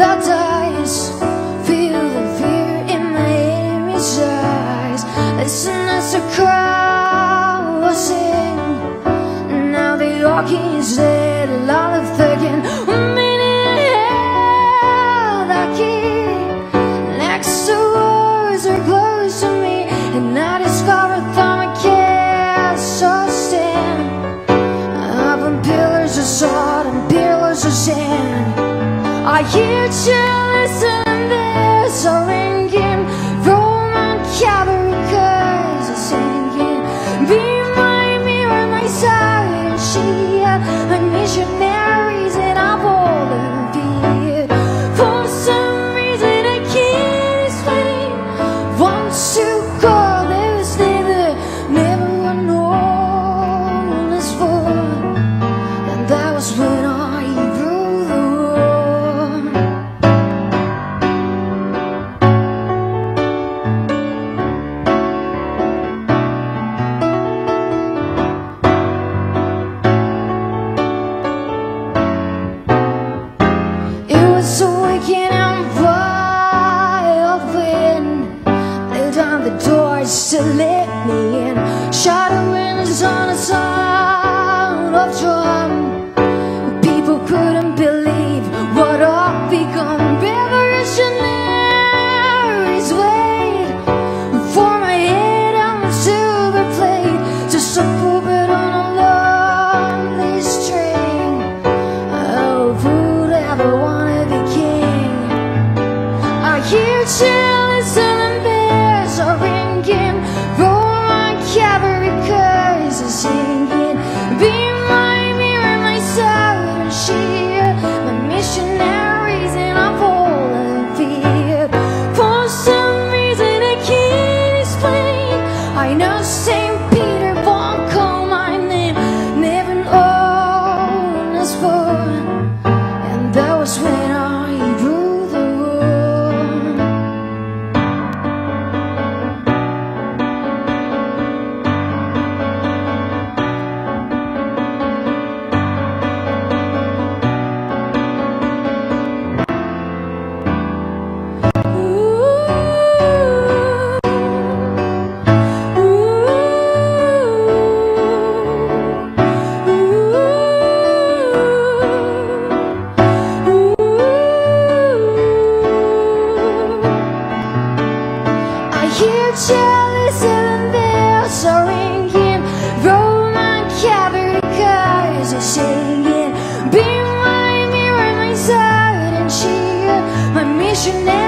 that dies Feel the fear in my enemy's eyes Listen as the crowd sing Now the is dead, I hear you listen there's a ring. support. keep jealous and answering him Roll my cavity cause you're singing. Be my mirror, my sword, and cheer. My missionary